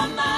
on my